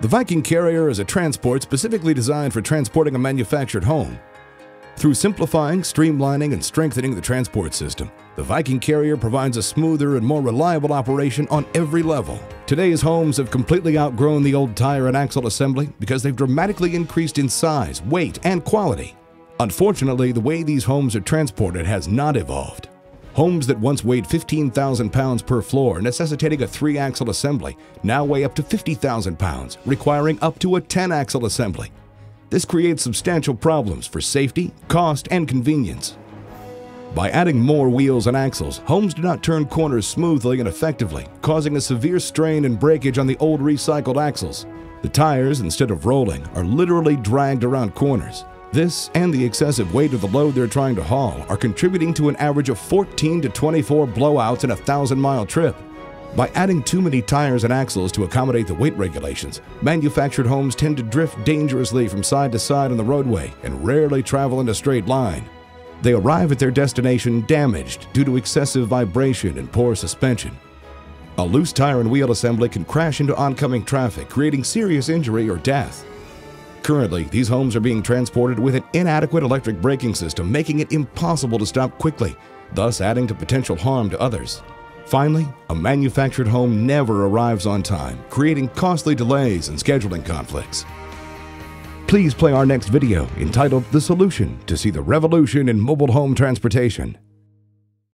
The Viking Carrier is a transport specifically designed for transporting a manufactured home. Through simplifying, streamlining, and strengthening the transport system, the Viking Carrier provides a smoother and more reliable operation on every level. Today's homes have completely outgrown the old tire and axle assembly because they've dramatically increased in size, weight, and quality. Unfortunately, the way these homes are transported has not evolved. Homes that once weighed 15,000 pounds per floor, necessitating a three axle assembly, now weigh up to 50,000 pounds, requiring up to a 10 axle assembly. This creates substantial problems for safety, cost, and convenience. By adding more wheels and axles, homes do not turn corners smoothly and effectively, causing a severe strain and breakage on the old recycled axles. The tires, instead of rolling, are literally dragged around corners. This and the excessive weight of the load they're trying to haul are contributing to an average of 14 to 24 blowouts in a thousand mile trip. By adding too many tires and axles to accommodate the weight regulations, manufactured homes tend to drift dangerously from side to side on the roadway and rarely travel in a straight line. They arrive at their destination damaged due to excessive vibration and poor suspension. A loose tire and wheel assembly can crash into oncoming traffic, creating serious injury or death. Currently, these homes are being transported with an inadequate electric braking system, making it impossible to stop quickly, thus adding to potential harm to others. Finally, a manufactured home never arrives on time, creating costly delays and scheduling conflicts. Please play our next video entitled The Solution to see the revolution in mobile home transportation.